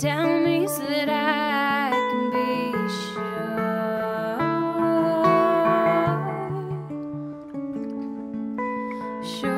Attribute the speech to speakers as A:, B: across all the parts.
A: tell me so that I can be sure. Sure.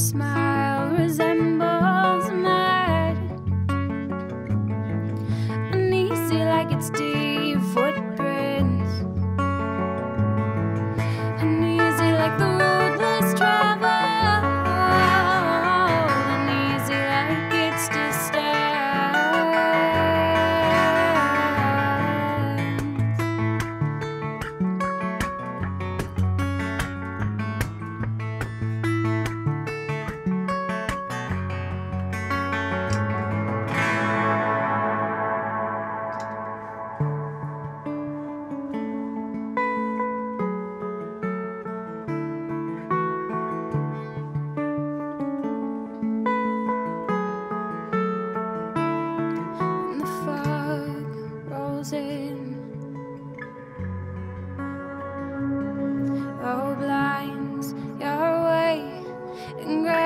A: smile resembles mine. Uneasy like it's deep.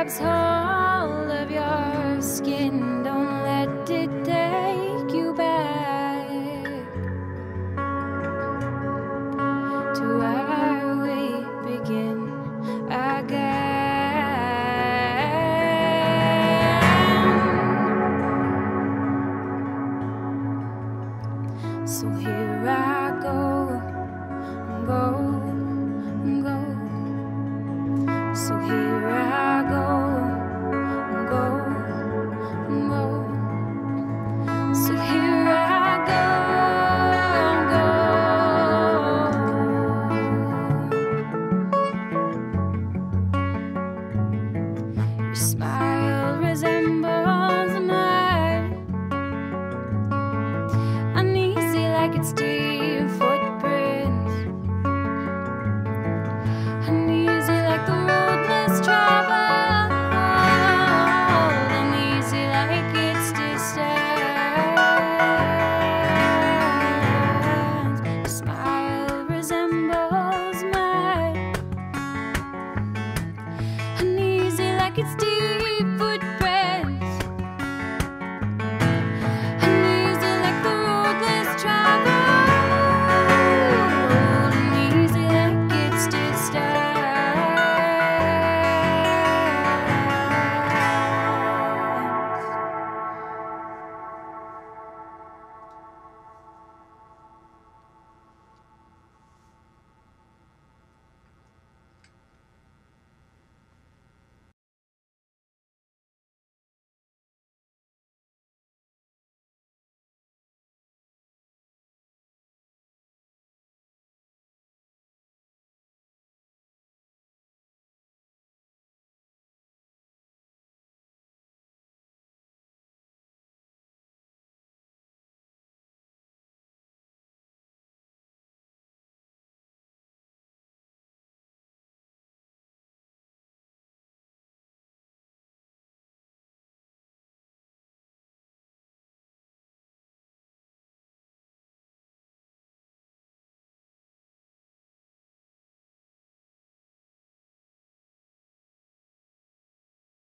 A: grabs hold of your skin. Don't let it take you back to where we begin. again. So here I like its deep footprint.